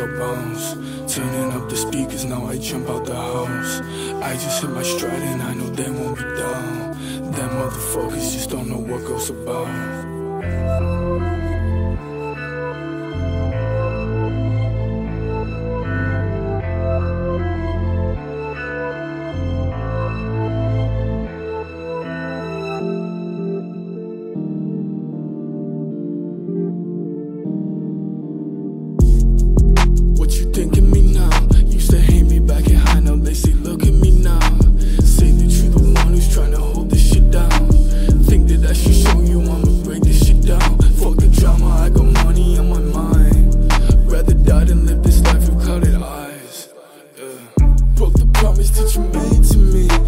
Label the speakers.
Speaker 1: Turning up the speakers, now I jump out the house. I just hit my stride and I know they won't be dumb. Them motherfuckers just don't know what goes about. promise that you made to me.